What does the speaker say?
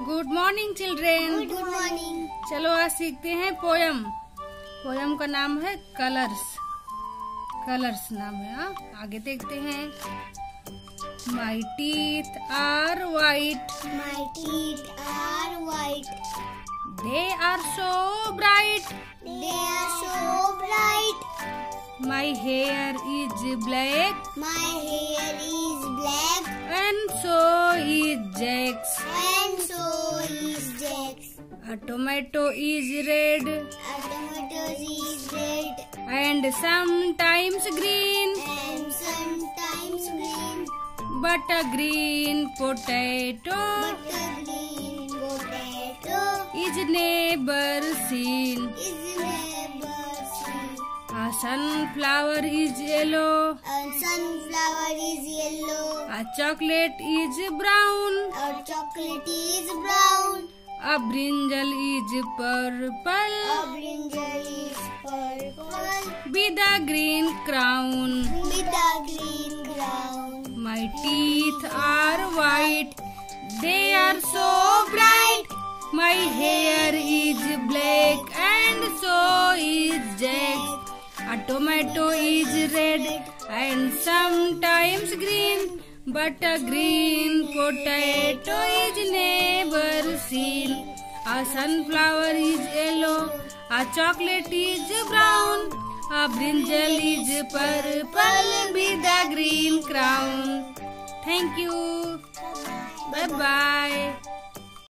Good morning children good morning चलो आज सीखते हैं पोयम पोयम का नाम है कलर्स कलर्स नाम है हाँ? आगे देखते हैं. My teeth are white my teeth are white they are so bright they are so bright my hair is black my hair is And so is Jack's. A tomato is red. A tomato is red. And sometimes green. And sometimes green. But a green potato. But a green potato. Is never seen. Is never seen. A sunflower is yellow. A sunflower is yellow a chocolate is brown, a chocolate is brown a brinjal is purple. a brinjal is purple with a green crown. with a green ground My teeth are white, they are so bright. My hair is black and so is Jack's. A tomato is red and sometimes green, but green potato is never seen a sunflower is yellow a chocolate is brown a brinjal is purple be the green crown thank you bye bye